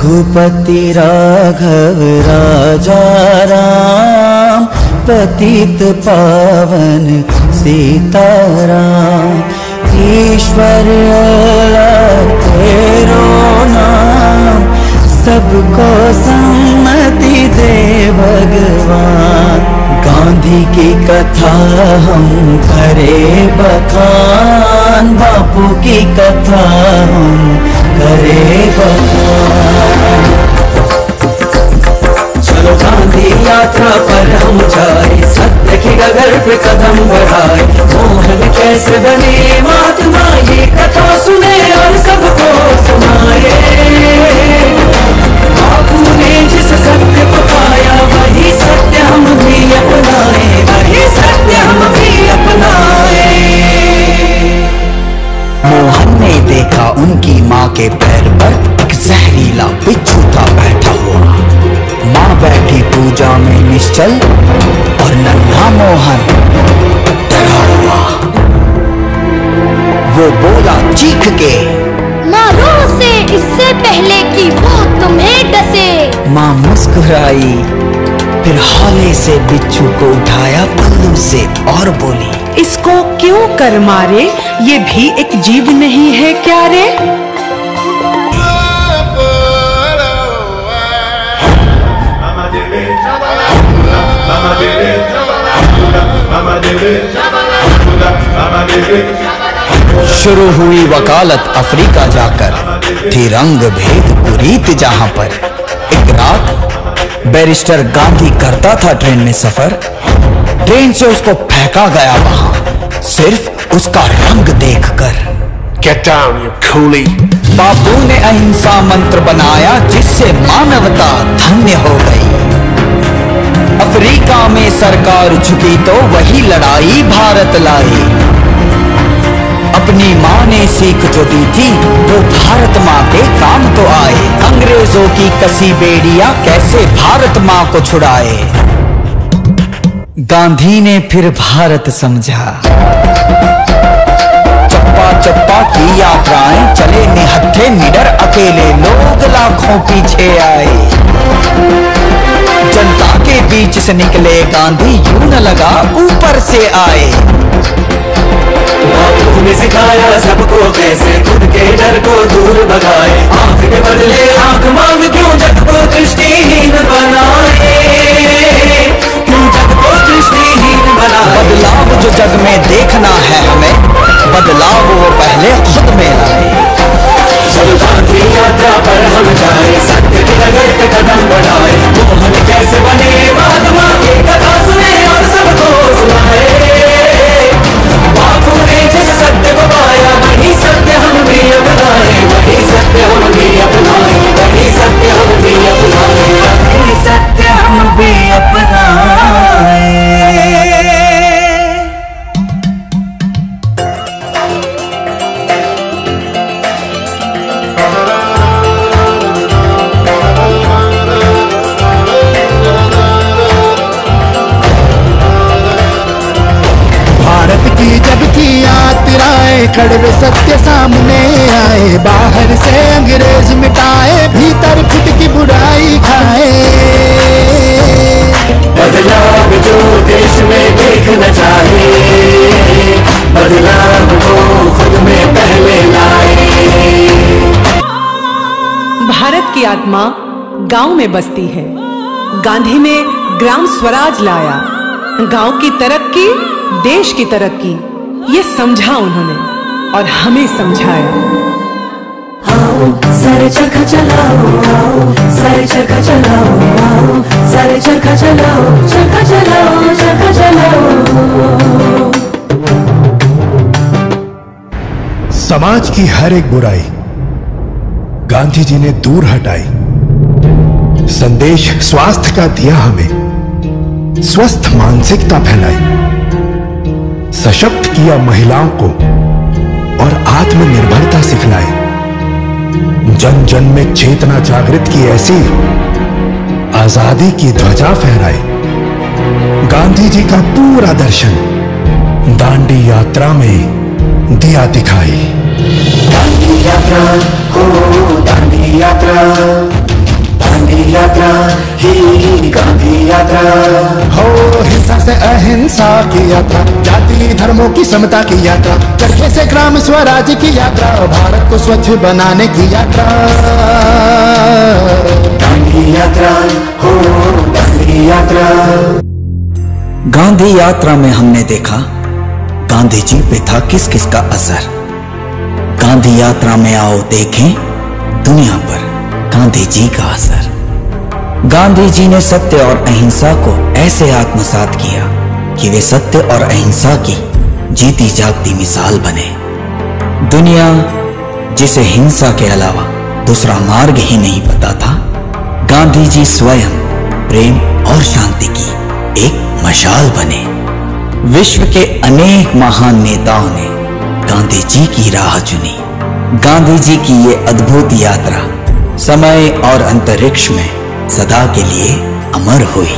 रघुपति राघव राजा राम, पतित पावन सीताराम। ईश्वर तेरो नाम, सबको सम्मति दे भगवान। गांधी की कथा हम करे बखान, बापू की कथा हम करे चलो गांधी यात्रा पर हम जाए, सत्य की डगर पे कदम बढ़ाए। मोहन कैसे बने, महात्मा ये कथा सुने और सबको सुनाए। निश्चल और नन्हा मोहन। डरा हुआ वो बोला चीख के। मारो उसे इससे पहले कि वो तुम्हें डसे। माँ मुस्कुराई फिर हौले से बिच्छू को उठाया पल्लू से और बोली इसको क्यों कर मारे? ये भी एक जीव नहीं है क्या रे? शुरू हुई वकालत अफ्रीका जाकर। थी रंग भेद कुरीत जहाँ पर। एक रात बैरिस्टर गांधी करता था ट्रेन में सफ़र। ट्रेन से उसको फेंका गया वहाँ। सिर्फ़ उसका रंग देखकर। Get down, you coolie. बापू ने अहिंसा मंत्र बनाया जिससे मानवता धन्य हो गई। अफ्रीका में सरकार झुकी तो वही लड़ाई भारत लाई अपनी माँ ने सीख जो दी थी, वो भारत माँ के काम तो आए। अंग्रेज़ों की कसी बेड़िया कैसे भारत माँ को छुड़ाए? गांधी ने फिर भारत समझा। चप्पा चप्पा की यात्राएँ चले निहत्थे निडर अकेले, लोग लाखों पीछे आए। जनता के बीच से निकले गांधी यूँ न लगा ऊपर से आए। बापू ने सिखाया सबको कैसे खुद के डर को दूर भगाए। आँख के बदले आँख मांग क्यों जग को दृष्टिहीन बनाए? क्यों जग को दृष्टिहीन बनाए? बदलाव जो जग में देखना है हमें बदलाव वो पहले खुद में लाए। चलो गांधी यात्रा पर हम जाए सत्य की नगर पे कदम बढ़ाए। आत्मा गाँव में बसती है। गांधी ने ग्राम स्वराज लाया। गाँव की तरक्की देश की तरक्की ये समझा उन्होंने और हमें समझाया। सारे चरखा चलाओ आओ सारे चरखा चलाओ आओ सारे चरखा चलाओ चरखा चलाओ चरखा चलाओ। समाज की हर एक बुराई गांधी जी ने दूर हटाई। संदेश स्वास्थ्य का दिया हमें। स्वस्थ मानसिकता फैलाई। सशक्त किया महिलाओं को और आत्मनिर्भरता सिखलाई। जन जन में चेतना जागृत की ऐसी आज़ादी की ध्वजा फहराई। गांधी जी का पूरा दर्शन दांडी यात्रा में दिया दिखाई। दांडी यात्रा हो दांडी यात्रा गांधी यात्रा ही गांधी यात्रा हो हिंसा से अहिंसा की यात्रा जाति धर्मों की समता की यात्रा चरखे से ग्राम स्वराज की यात्रा भारत को स्वच्छ बनाने की यात्रा। गांधी यात्रा हो गांधी यात्रा। गांधी यात्रा में हमने देखा गांधी जी पे था किस किस का असर? गांधी यात्रा में आओ, देखें दुनिया पर गांधी जी का असर। गांधी जी ने सत्य और अहिंसा को ऐसे आत्मसात किया कि वे सत्य और अहिंसा की जीती जागती मिसाल बने। दुनिया, जिसे हिंसा के अलावा दूसरा मार्ग ही नहीं पता था गांधी जी स्वयं प्रेम और शांति की एक मशाल बने। विश्व के अनेक महान नेताओं ने गांधी जी की राह चुनी। गांधी जी की ये अद्भुत यात्रा समय और अंतरिक्ष में सदा के लिए अमर हुई।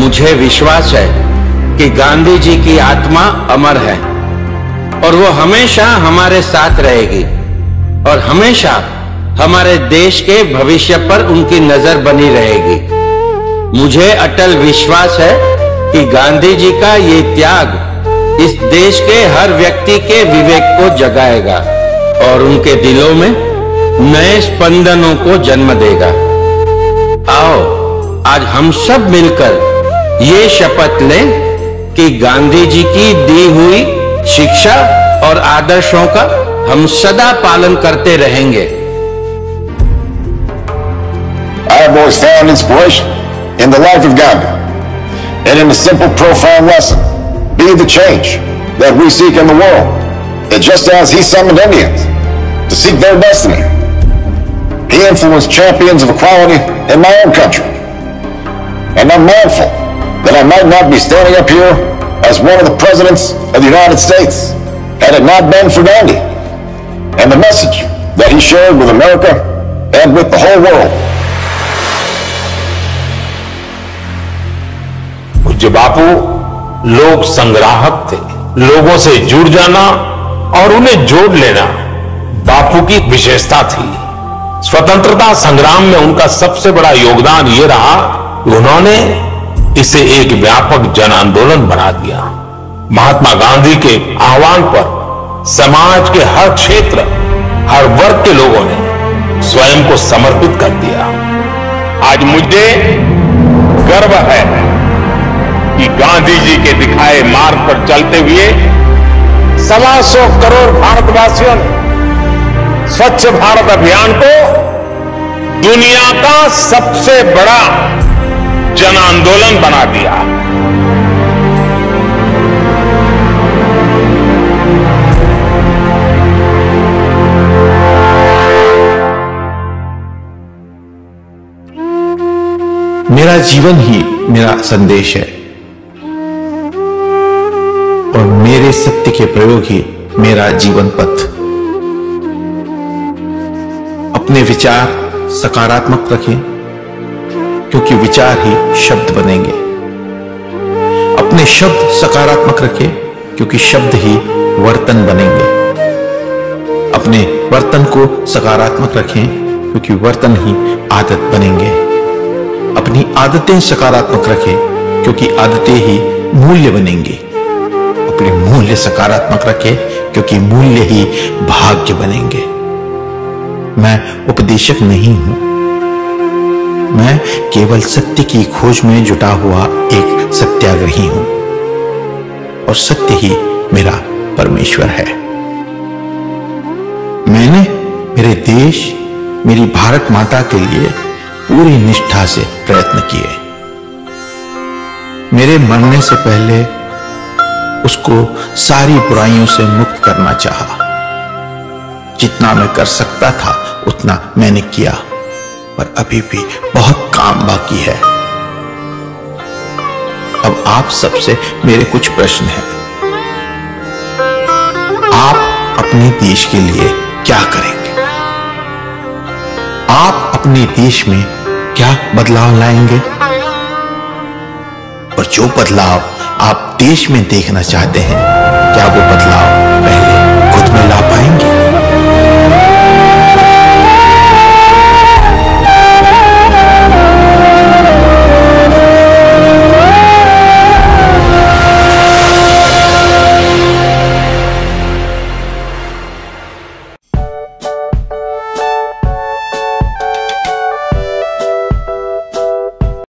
मुझे विश्वास है कि गांधी जी की आत्मा अमर है और वो हमेशा हमारे साथ रहेगी और हमेशा हमारे देश के भविष्य पर उनकी नज़र बनी रहेगी। मुझे अटल विश्वास है कि गांधी जी का ये त्याग इस देश के हर व्यक्ति के विवेक को जगाएगा और उनके दिलों में नए स्पंदनों को जन्म देगा। आओ, आज हम सब मिलकर ये शपथ लें कि गांधी जी की दी हुई शिक्षा और आदर्शों का हम सदा पालन करते रहेंगे। I have always found inspiration in the life of Gandhi and in a simple, profound lesson. Be the change that we seek in the world. And just as he summoned Indians to seek their destiny, he influenced champions of equality in my own country. And I'm mindful that I might not be standing up here as one of the presidents of the United States had it not been for Gandhi and the message that he shared with America and with the whole world. पूज्य बापू लोक संग्राहक थे। लोगों से जुड़ जाना और उन्हें जोड़ लेना बापू की विशेषता थी। स्वतंत्रता संग्राम में उनका सबसे बड़ा योगदान ये रहा, उन्होंने इसे एक व्यापक जन आंदोलन बना दिया। महात्मा गांधी के आह्वान पर समाज के हर क्षेत्र, हर वर्ग के लोगों ने स्वयं को समर्पित कर दिया। आज मुझे गर्व है कि गांधी जी के दिखाए मार्ग पर चलते हुए सवा सौ करोड़ भारतवासियों ने स्वच्छ भारत अभियान को दुनिया का सबसे बड़ा जन आंदोलन बना दिया। मेरा जीवन ही मेरा संदेश है। मेरे सत्य के प्रयोग ही मेरा जीवन पथ। अपने विचार सकारात्मक रखें, क्योंकि विचार ही शब्द बनेंगे। अपने शब्द सकारात्मक रखें, क्योंकि शब्द ही वर्तन बनेंगे। अपने वर्तन को सकारात्मक रखें, क्योंकि वर्तन ही आदत बनेंगे। अपनी आदतें सकारात्मक रखें, क्योंकि आदतें ही मूल्य बनेंगी। अपने मूल्य सकारात्मक रखें, क्योंकि मूल्य ही भाग्य बनेंगे। मैं उपदेशक नहीं हूँ। मैं केवल सत्य की खोज में जुटा हुआ एक सत्याग्रही हूँ, और सत्य ही मेरा परमेश्वर है। मैंने मेरे देश, मेरी भारत माता के लिए पूरी निष्ठा से प्रयत्न किए। मेरे मरने से पहले उसको सारी बुराइयों से मुक्त करना चाहा। जितना मैं कर सकता था, उतना मैंने किया। पर अभी भी बहुत काम बाकी है। अब आप सबसे मेरे कुछ प्रश्न हैं। आप अपने देश के लिए क्या करेंगे? आप अपने देश में क्या बदलाव लाएँगे? और जो बदलाव आप देश में देखना चाहते हैं क्या वो बदलाव पहले खुद में ला पाएँगे?